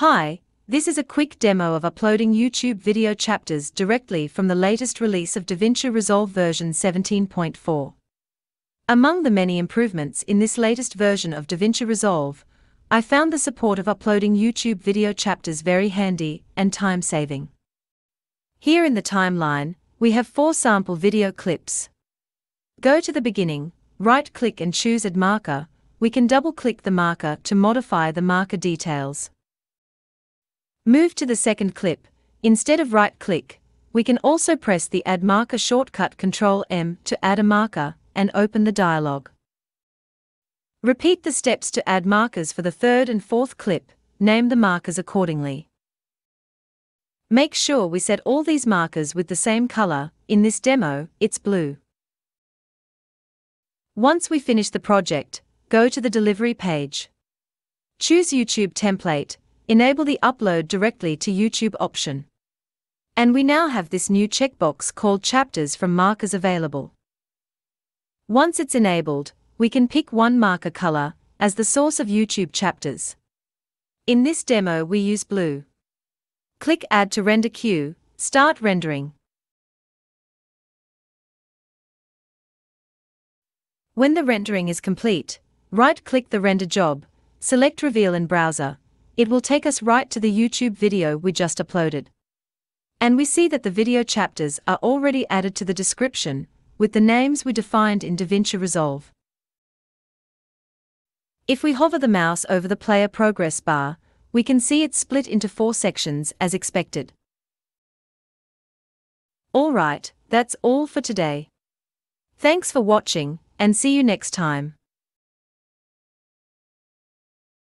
Hi, this is a quick demo of uploading YouTube video chapters directly from the latest release of DaVinci Resolve version 17.4. Among the many improvements in this latest version of DaVinci Resolve, I found the support of uploading YouTube video chapters very handy and time saving. Here in the timeline, we have four sample video clips. Go to the beginning, right click and choose Add Marker. We can double click the marker to modify the marker details. Move to the second clip. Instead of right click, we can also press the Add Marker shortcut Ctrl M to add a marker and open the dialog. Repeat the steps to add markers for the third and fourth clip, name the markers accordingly. Make sure we set all these markers with the same color, in this demo, it's blue. Once we finish the project, go to the delivery page. Choose YouTube template, enable the upload directly to YouTube option. And we now have this new checkbox called Chapters from Markers available. Once it's enabled, we can pick one marker color as the source of YouTube chapters. In this demo we use blue. Click Add to render queue, start rendering. When the rendering is complete, right-click the render job, select Reveal in Browser, it will take us right to the YouTube video we just uploaded. And we see that the video chapters are already added to the description, with the names we defined in DaVinci Resolve. If we hover the mouse over the player progress bar, we can see it split into four sections as expected. Alright, that's all for today. Thanks for watching, and see you next time.